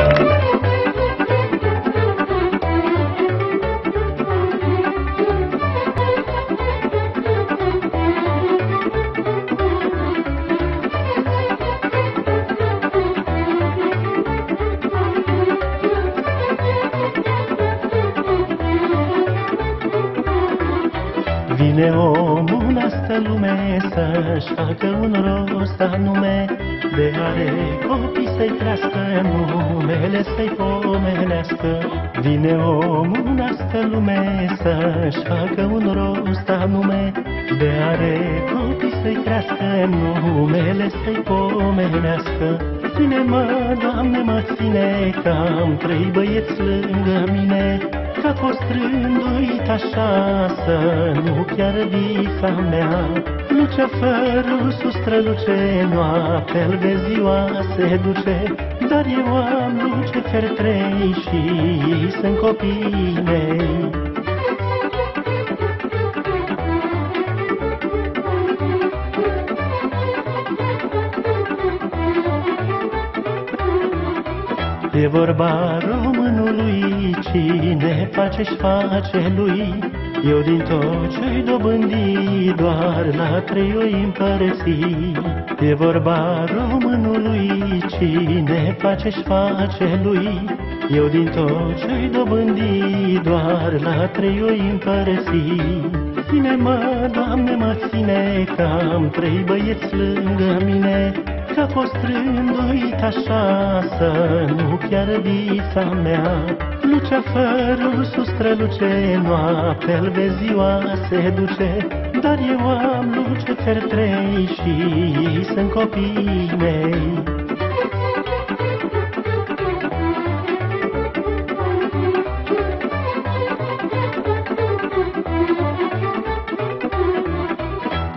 Thank you. Vine omul în asta lume să-și facă un rost anume. De are copii să-i crească, numele să-i pomenească. Vine omul în asta lume să-și facă un rost anume. De are copii să-i crească, numele să-i pomenească. Ține mă, Doamne, mă ține, că am trei băieți lângă mine. Că-a fost rânduit așa să nu chiar visa mea. Luceafărul sus străluce, noaptea vezi ziua se duce. Dar eu am lucefer trei și ei sunt copiii mei E vorba românului, cine face-și face lui. Eu din tot ce-i dobândi, doar la trei o împărți. E vorba românului, cine face-și face lui. Eu din tot ce-i dobândi, doar la trei o împărți. Ține-mă, Doamne, mă ține, că am trei băieți lângă mine, Că-a fost rânduit așa să nu chiar visa mea Luceafărul sus străluce, noaptea vezi ziua se duce. Dar eu am lucefer trei și ei sunt copiii mei.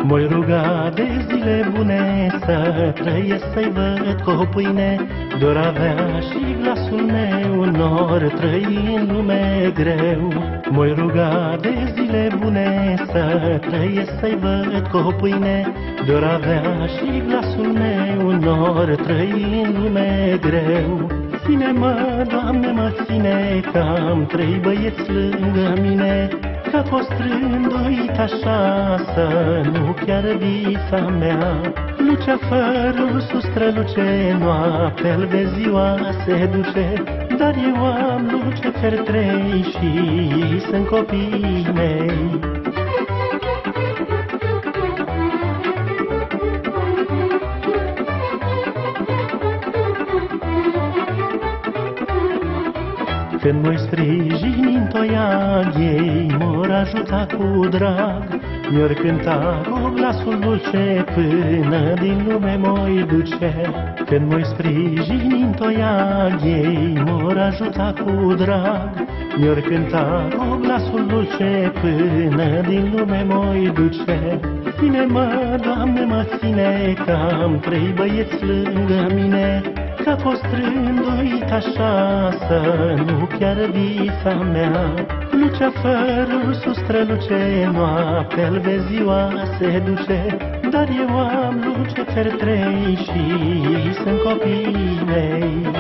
Voi ruga de zile bune să trăiesc să-i văd cu o pâine. Doar avea și glasul meu nor trăi în lume greu. Voi ruga de zile bune să trăiesc să-i văd cu o pâine. Doar avea și glasul meu nor trăi în lume greu. Ține-mă, Doamne, mă ține, că am trei băieți lângă mine. Că-a fost rânduit așa să nu chiar visa mea. Luceafărul sus străluce, noaptea vezi ziua se duce Dar eu am lucefer trei și ei sunt copiii mei Când mă sprijini în toiag, ei mor ajuta cu drag. Mi-or cânta cu glasul dulce până din lume mă duce. Când mă sprijini în toiag, ei mor ajuta cu drag. Mi-or cânta cu glasul dulce până din lume mă duce. Ține-mă, Doamne, mă ține, că am trei băieți lângă mine, Că-a fost rânduit așa să nu chiar visa mea. Luceafărul sus străluce, noaptea vezi ziua se duce. Dar eu am lucefer trei și ei sunt copiii mei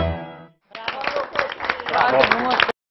Foarte frumos!